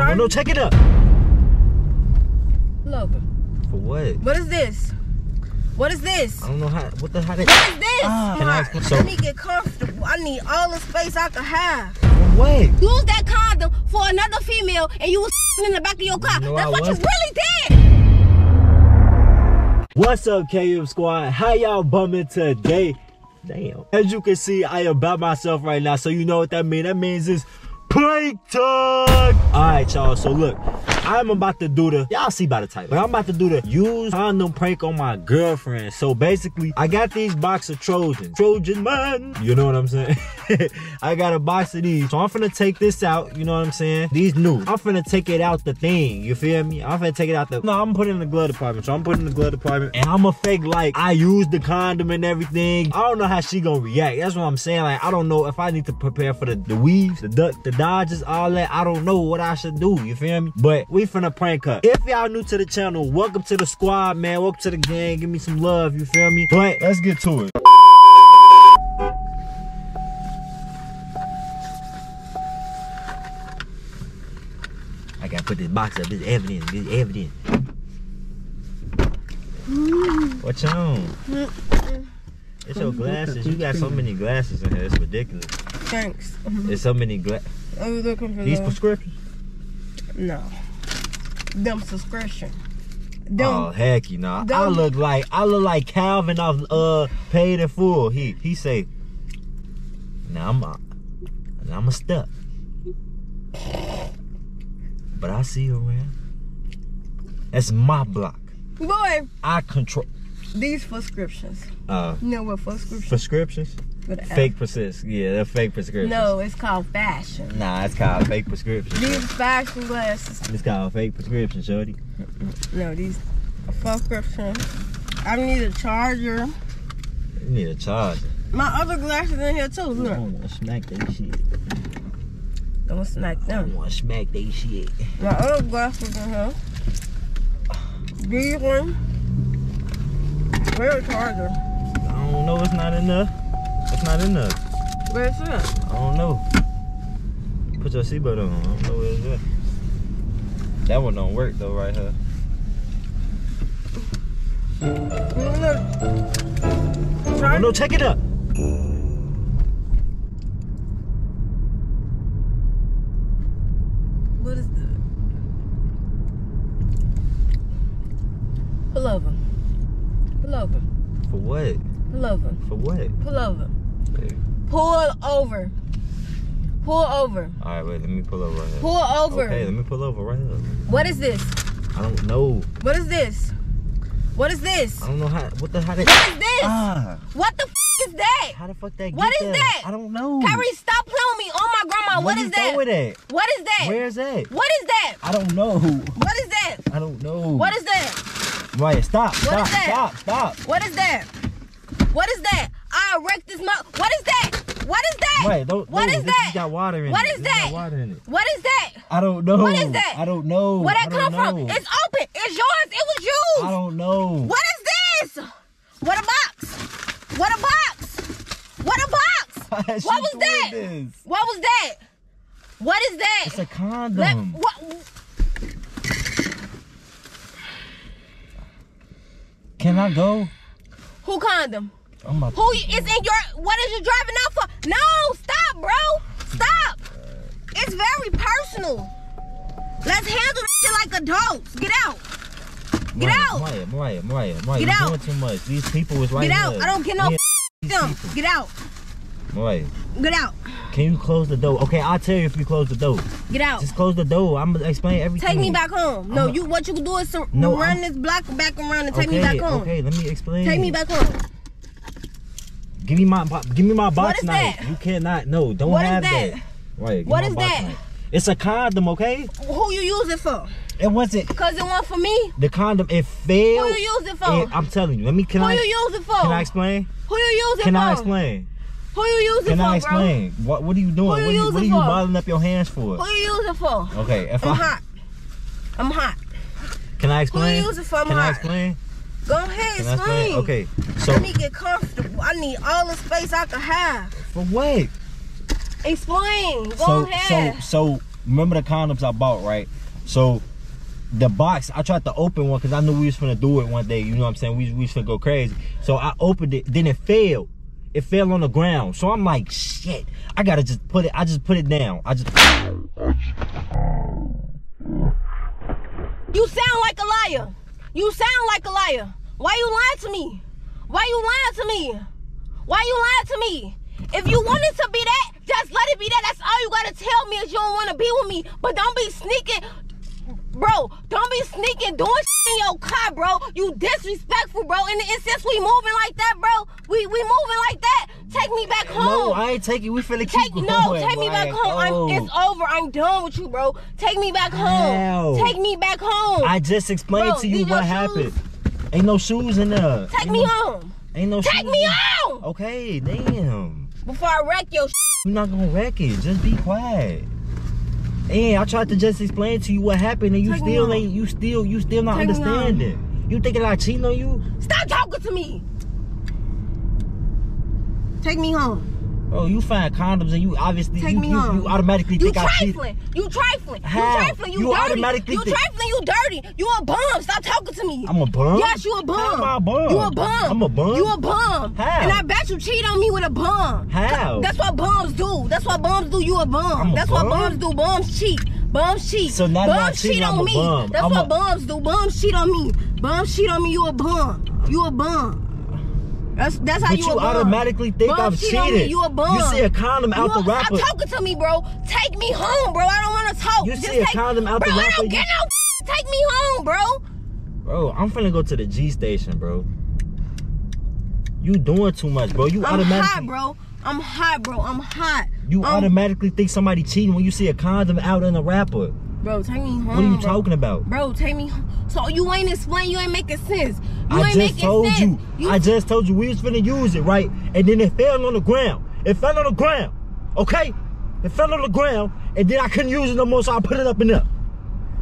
trying. No, check it up. Logan. For what? What is this? What is this? I don't know how. What the how that? What is this? Ah, can I explain- so- Let me get comfortable. I need all the space I can have. What? Use that condom for another female and you was in the back of your car. No, That's I what you wasn't. really did. What's up, KM Squad? How y'all bumming today? Damn. As you can see, I am by myself right now, so you know what that means. That means it's prank time. All right, y'all. So look, I'm about to do the y'all see by the title, but I'm about to do the use condom prank on my girlfriend. So basically, I got these box of Trojan, Trojan man. You know what I'm saying? I got a box of these, so I'm finna take this out. You know what I'm saying? These new. I'm finna take it out the thing. You feel me? I'm finna take it out the. No, I'm putting in the glove department. So I'm putting in the glove department, and I'm a fake like I used the condom and everything. I don't know how she gonna react. That's what I'm saying. Like I don't know if I need to prepare for the the weaves, the duck, the dodges, all that. I don't know what I should do. You feel me? But we finna prank her. If y'all new to the channel, welcome to the squad, man. Welcome to the gang. Give me some love. You feel me? But let's get to it. I gotta put this box up. This evidence. This evidence. What you on? It's your glasses. You got so many glasses in here. It's ridiculous. Thanks. There's so many glasses. I for These prescriptions? No. Them subscription. Oh Them. heck, you know. I look like I look like Calvin off uh paid in full. He he say, now I'm uh, now I'm a step, but I see you around. That's my block. Boy, I control these prescriptions. uh You know what prescription? prescriptions. A F. Uh, fake prescriptions. Yeah, they're fake prescriptions. No, it's called fashion. Nah, it's called fake prescription. These fashion glasses. It's called fake prescription, shorty. No, these prescription. I need a charger. You need a charger. My other glasses in here too. I Look. wanna smack that shit. Don't smack I them. wanna smack that shit. My other glasses in here. These one. Where's charger? I don't know. It's not enough. It's not enough. Where's it? I don't know. Put your seatbelt on. I don't know where it's at. That one don't work though, right here. Look. Oh, no, check it up. What is that? Pull over. Pull over. For what? Pull over. For what? Pull over. Hey. Pull over. Pull over. All right, wait. Let me pull over right here. Pull over. Okay, let me pull over right here. What is this? I don't know. What is this? What is this? I don't know how. What the how that? What is this? Ah. What the f is that? How the fuck that? What is there? that? I don't know. Kyree, stop playing with me. Oh my grandma, Where what you is that? at? What is that? Where's that? What is that? I don't know. What is that? I don't know. What is that? Right, stop, What stop, is that? stop, stop. What is that? What is that? I wrecked this mouth. What is that? What is that? Right, don't. What no, is this that? got water in What it. is got that? water in it. What is that? I don't know. What is that? I don't know. Where that come don't from? It's open. It's yours. It was used. I don't know. What is this? What a box? What a box? What a box? What was that? this? What was that? What is that? It's a condom. Let, what? Can I go? Who condom? I'm about Who is in your? What is you driving out for? No, stop, bro. Stop. It's very personal. Let's handle this shit like adults. Get out. Get Mariah, out. Mariah, Mariah, Mariah, Mariah. Get you're out. doing too much. These people is right Get out. I don't get no Me f- and them. Get out. Mariah, Get out. can you close the door? Okay, I'll tell you if you close the door. Get out. Just close the door. I'm gonna explain everything. Take me back home. No, I'm you. What you can do is No, run I'm- this block back around and take okay, me back home. Okay, let me explain. Take me back home. Give me my give me my box knife. that? You cannot. No, don't What is have that? Right. give What is that? knife. It's a condom, okay? Who you use it for? It wasn't Cause it wasn't for me. the condom. It failed. Who you use it for? I'm telling you. Let me. Can Who I? you use it for? Can I explain? Who you use it Can for? I explain? Who you use it Can for, I explain? What What are you doing? Who you what are you, use what are you for? up your hands for? bro? Who you use it for? Okay. If I'm I hot. I'm hot. can I explain? Who you use it for? I'm Can I hot. explain? Go ahead, Can I explain. explain? Okay. So Let me get comfortable. I need all the space I can have. for what? Explain. Go so ahead. so so remember the condoms I bought, right? So the box, I tried to open one because I knew we was gonna do it one day. You know what I'm saying? We, we was gonna go crazy. So I opened it, then it failed. It fell on the ground. So I'm like, shit, I gotta just put it, I just put it down. I just You sound like a liar. You sound like a liar. Why you lying to me? Why you lying to me? Why you lying to me? If you wanted to be that, just let it be that. That's all you gotta tell me is you don't wanna be with me. But don't be sneaking. Bro, don't be sneaking doing shit in your car, bro. You disrespectful, bro. And, and since we moving like that, bro, we we moving like that. Take me back home. No, I ain't taking. We finna keep Take going. no, take me back home. I'm, oh. it's over. I'm done with you, bro. Take me back home. How? Take me back home. I just explained Bro, to you what happened. shoes? Ain't no shoes in there. Take Ain't me no, home. Ain't no Take shoes. Take me home Okay, damn. before I wreck your. You're not gonna wreck it. Just be quiet. And I tried to just explain to you what happened, and you Take still ain't. You still, you still not Take understanding. You thinking I cheating on you? Stop talking to me. Take me home. Bro, you find condoms and you obviously Take you, me you, home. you automatically You think I cheated. trifling. You trifling. How? You trifling. You, You dirty. automatically You trifling. You dirty. You a bum. Stop talking to me. I'm a bum. Yes, you a bum. How am I a bum? You a bum. I'm a bum. You a bum. How? And I bet you cheat on me with a bum. How? That's what bums do. That's what bums do. You a bum. I'm a That's bum? what bums do. Bums cheat. Bums cheat. So now bums cheat, cheat on a me. bum. That's I'm what a- bums do. Bums cheat on me. Bums cheat on me. You a bum. You a bum. That's that's how But you, you a automatically think Bum I'm on cheated. You a bum. You see a condom out You the a- wrapper. Stop talking to me, bro. Take me home, bro. I don't want to talk. You Just see a condom out the bro, I don't get no. Take me home, bro. Bro, I'm finna go to the G station, bro. You doing too much, bro. You I'm automatically hot, bro. I'm hot, bro. I'm hot. You Um, automatically think somebody cheating when you see a condom out in the wrapper. Bro, take me home. What are you bro. talking about? Bro, take me home. So you ain't explain. You ain't making sense. You I ain't just making told sense. you. I just told you we was finna use it, right? And then it fell on the ground. It fell on the ground. Okay? It fell on the ground, and then I couldn't use it no more, so I put it up in there.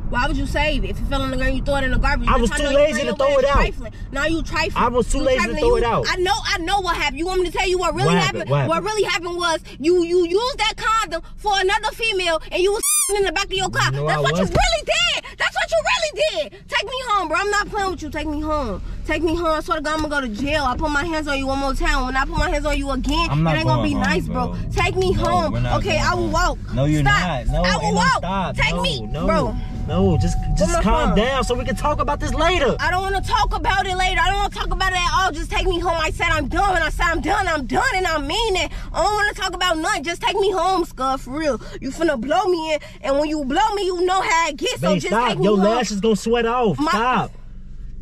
Why would you save it? If it fell on the ground, you throw it in the garbage. I was That's too lazy to throw it out. Trifling. Now you trifling. I was too You lazy to trifling. throw You- it out. I know. I know what happened. You want me to tell you what really What happened? happened? What happened? really happened was you you used that condom for another female, and you was in the back of your car. No, That's I what wasn't. you really did. That's what you really did. Take me home, bro. I'm not playing with you. Take me home. Take me home. I swear to God, I'm gonna go to jail. I put my hands on you one more time. When I put my hands on you again, it ain't gonna going be home, nice, bro. bro. Take me No, home. Okay, I will home. walk. No, you're Stop. not. No, I will walk. stop. Take me, no, bro. No, just just calm phone? down so we can talk about this later. I don't want to talk about it later. I don't want to talk about it at all. Just take me home. I said I'm done. When I said I'm done, I'm done, and I mean it. I don't want to talk about nothing. Just take me home, Scud, for real. You finna blow me in, and when you blow me, you know how it gets. So just stop. take me Your home. lashes gonna sweat off. My- Stop.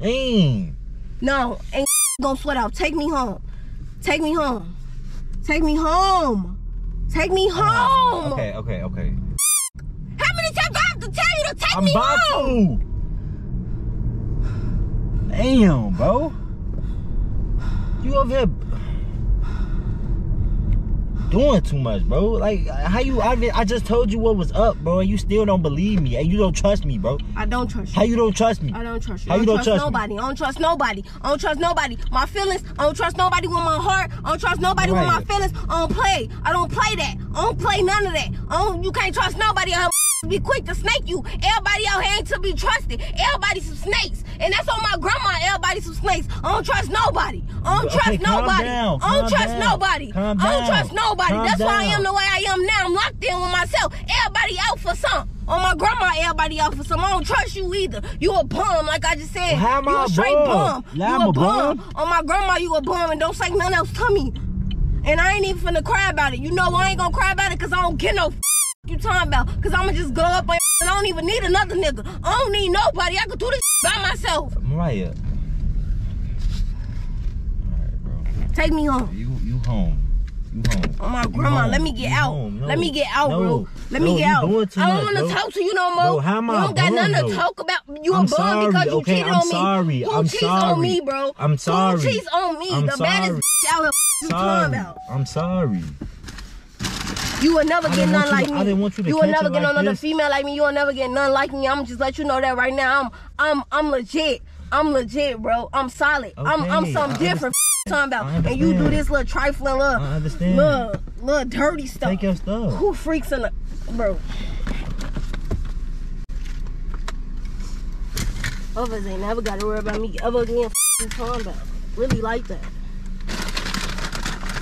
Dang. No, ain't gonna sweat off. Take me home. Take me home. Take me home. Take me home. Okay, okay, okay. How many times do I have to tell you to take I'm me about home? to. Damn, bro. You over here doing too much, bro. Like, how you? I, I just told you what was up, bro, and you still don't believe me, and you don't trust me, bro. I don't trust you. How you don't trust me? I don't trust you. How you don't don't trust, trust me? nobody. I don't trust nobody. I don't trust nobody. My feelings. I don't trust nobody with my heart. I don't trust nobody with my feelings. I don't play. I don't play that. I don't play none of that. I don't, you can't trust nobody. I be quick to snake you. Everybody out here ain't to be trusted. Everybody some snakes. And that's on my grandma. Everybody some snakes. I don't trust nobody. I don't Okay, trust nobody. down, I don't trust down, nobody. I don't trust nobody. calm that's why I am the way I am now. I'm locked in with myself. Everybody out for something. On my grandma, everybody out for something. I don't trust you either. You a bum, like I just said. Well, how am you a straight bum? bum. Now you I'm a bum. bum? On my grandma, you a bum, and don't say nothing else to me. And I ain't even finna cry about it. You know I ain't gonna cry about it because I don't get no f- you talking about. Because I'ma just go up on and I don't even need another nigga. I don't need nobody. I can do this by myself. Mariah. Alright, bro. Take me home. You you home. You home. Oh my You grandma, home. let me get You out. No. Let me get out, No. bro. Let me get out. I don't want to talk to you no more. Bro, how am I you don't got nothing though? to talk about. You a I'm bum sorry, because you okay, cheated I'm on me. Who I'm cheats on me, bro? I'm sorry. Who cheats on me? I'm the baddest sorry. bitch out here. You Sorry. talking about? I'm sorry. You will never get none like me. I didn't want you to You will never get none another female like me. You will never get none like me. I'm just let you know that right now. I'm I'm I'm legit. I'm legit, bro. I'm solid. Okay, I'm I'm something different. Talking about, and you do this little trifling, little, I understand. little, little dirty stuff. Take your stuff. Who freaks in the, bro? Others ain't never got to worry about me ever again. Talking about, really like that.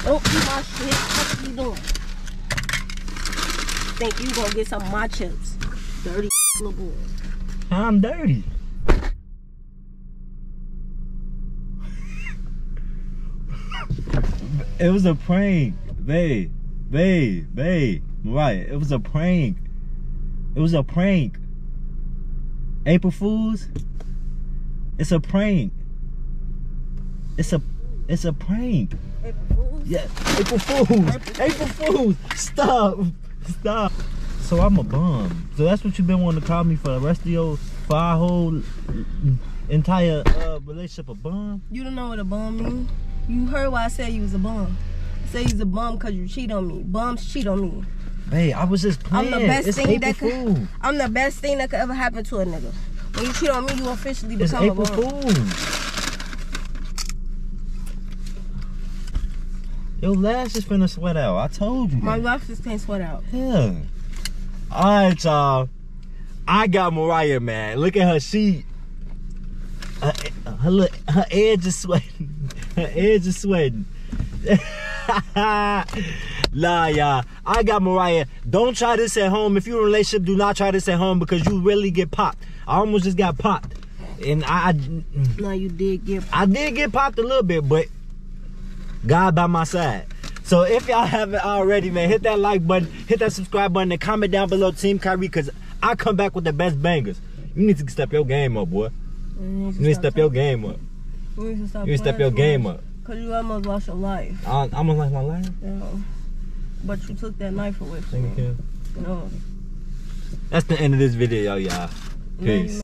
Oh, Don't keep my shit. What are you doing? Think you gonna get some of my chips? Dirty little boy. I'm dirty. it was a prank, babe, babe, babe. Right, it was a prank. It was a prank. April Fools. It's a prank. It's a, it's a prank. April Fools? Yeah, April Fools. April Fools. Stop. Stop. So I'm a bum. So that's what you've been wanting to call me for the rest of your five whole entire uh, relationship a bum? You don't know what a bum mean? You heard why I said you was a bum. I said he's a bum because you cheat on me. Bums cheat on me. Hey, I was just playing. I'm the best it's thing April that could. Fool. I'm the best thing that could ever happen to a nigga. When you cheat on me, you officially It's become a bum. Fool. Your lash is finna sweat out. I told you. My lobsters can't sweat out. Yeah. All right, y'all. I got Mariah, man. Look at her. She, her, her, look, her edge is sweating. Her edge is sweating. nah, y'all. I got Mariah. Don't try this at home. If you're in a relationship, do not try this at home because you really get popped. I almost just got popped. And I, I, No, you did get. I did get popped a little bit, but God by my side. So if y'all haven't already, man, hit that like button, hit that subscribe button, and comment down below Team Kyree, because I come back with the best bangers. You need to step your game up, boy. You need You need to step your game up. You need to stop You need to step your game up. Cause you almost lost your life. I, I'm gonna my life. Know. But you took that knife away from Thank me. you. Know. That's the end of this video, y'all. Peace.